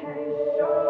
Can show.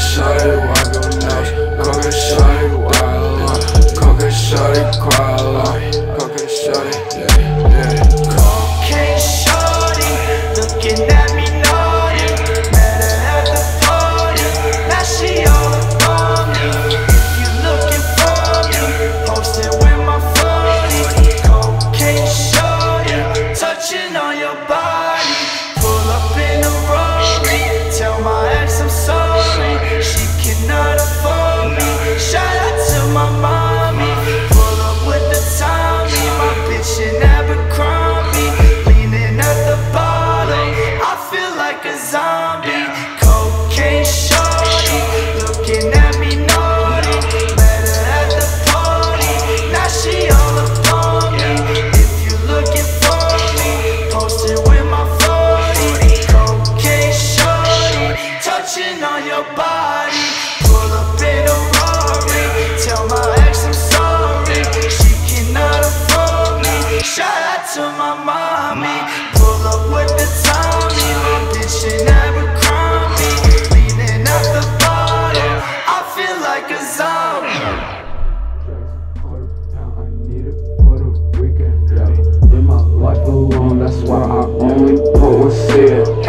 Shawty, wipe your nose. Coca shawty, wild on. Coca shawty, cry along. Coca shawty, yeah.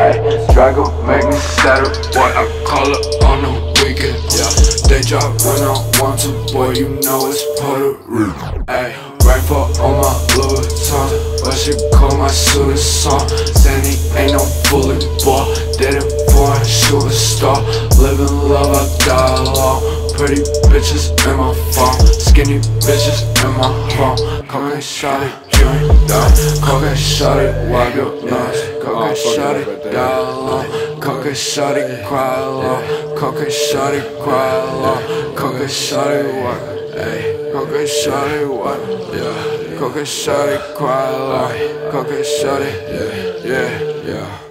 Hey, Drago make me settle, boy. I call it on the weekend. Yeah, they job when I want to, boy. You know it's Puerto Rico. Hey, rifle on my Louboutin. But she call my shooting song Sandy ain't no bully boy Did it for a star Living love, I die alone Pretty bitches in my phone Skinny bitches in my home Cocaine shawty, me down Cocaine shawty, wipe your nose Cocaine shawty, die alone Cocaine shawty, cry alone Cocaine shawty, cry alone Cocaine shawty, wipe, ayy Cocaine shawty, wipe, yeah Coca shawty, cry along. Coca shawty, yeah, yeah, yeah.